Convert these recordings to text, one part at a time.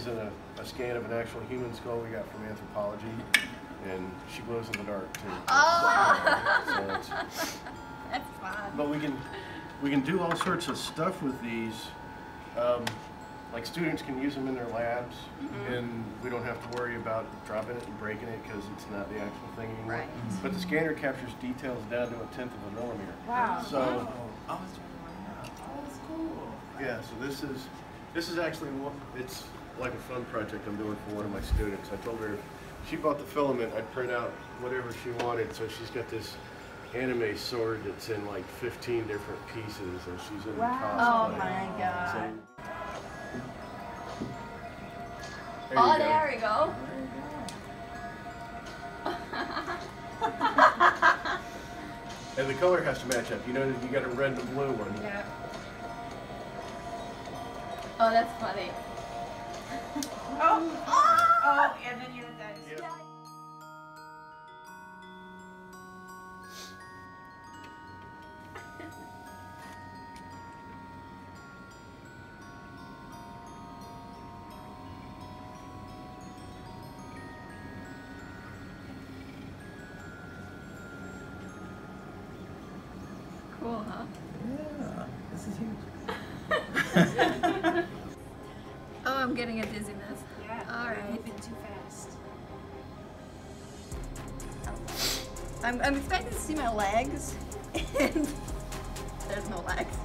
is a, a scan of an actual human skull we got from anthropology, and she glows in the dark too. Oh, So that's fun. but we can we can do all sorts of stuff with these. Um, like students can use them in their labs, Mm-hmm. and we don't have to worry about dropping it and breaking it because it's not the actual thing anymore. Right. But the scanner captures details down to a tenth of a millimeter. Wow. So I was doing one now. Oh, that's cool. yeah, so this is this is actually. It's like a fun project I'm doing for one of my students. I told her she bought the filament, I'd print out whatever she wanted. So she's got this anime sword that's in like 15 different pieces, and she's in Wow. Oh cosplay. my god. So, There oh, you go. there we go. Oh and the color has to match up. You know, that you got a red and a blue one. Yeah. Oh, that's funny. Oh. Oh, and then you're that. Yeah. Cool, huh? Yeah, this is huge. dizziness. Yeah. All right. Too fast. I'm, I'm expecting to see my legs, and there's no legs.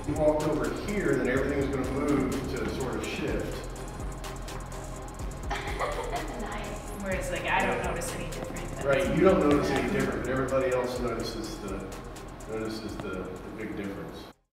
If you walked over here, then everything's going to move to sort of shift. nice. Whereas, like, I don't notice any different. Right, you don't notice any different, but everybody else notices the notices the, the big